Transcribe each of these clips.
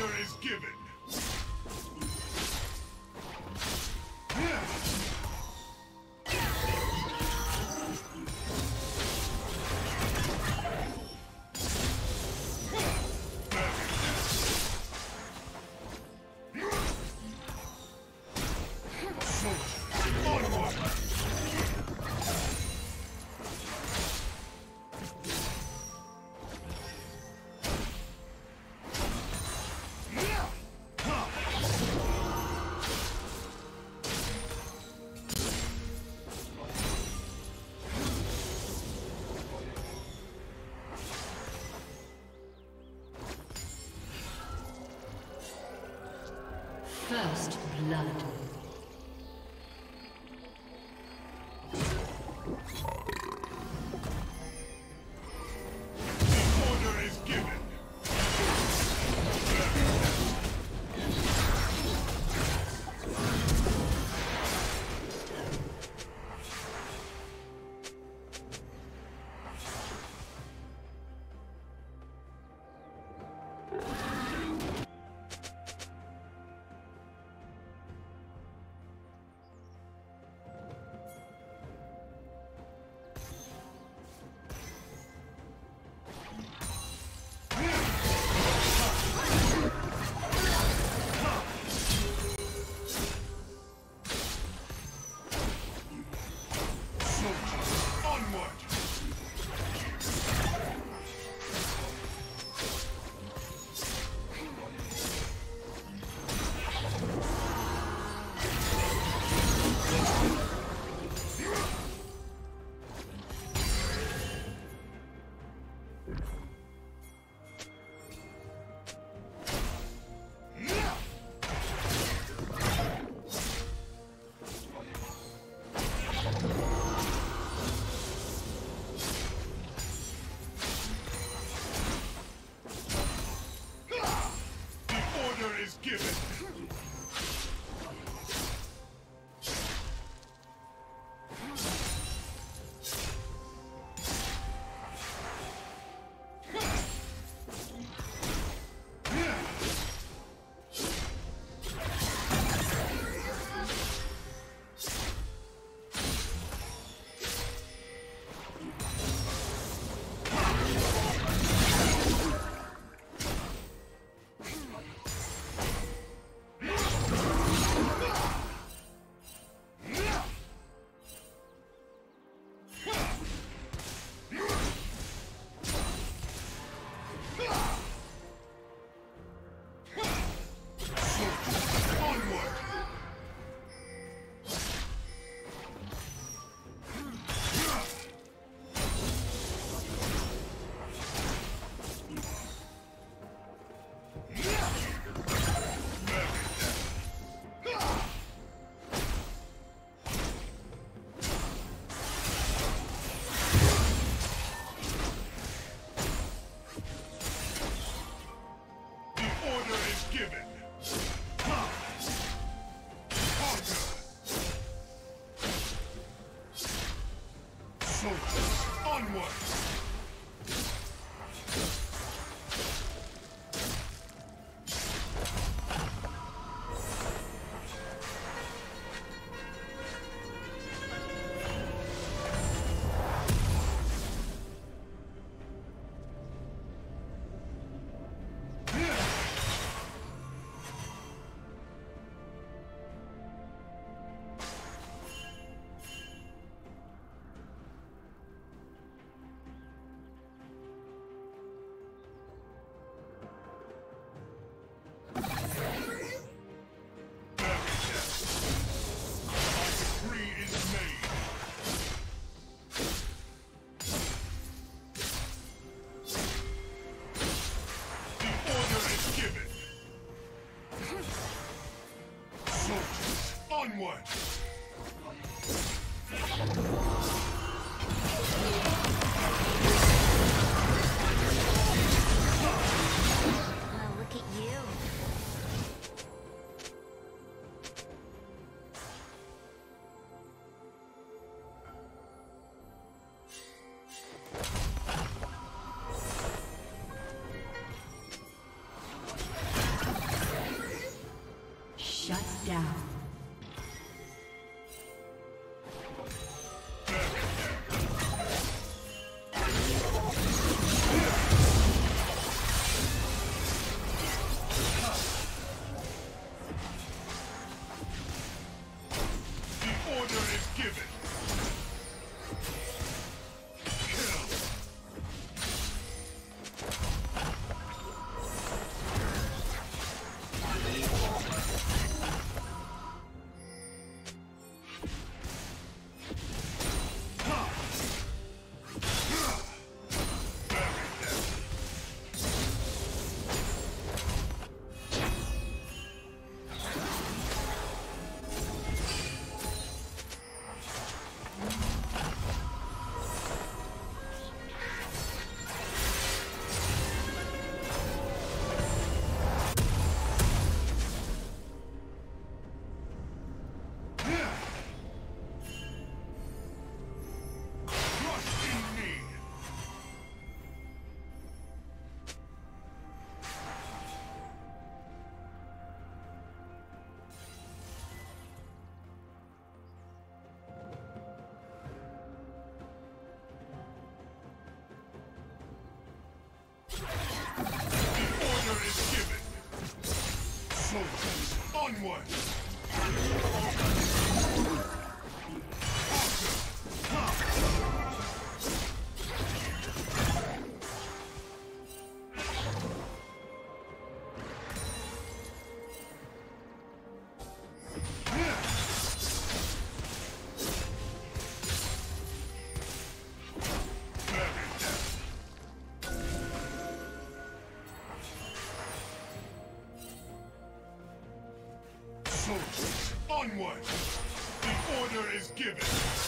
order is given. First blood. Order is Soldiers, onward! Onward! one. The order is given.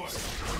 Onward!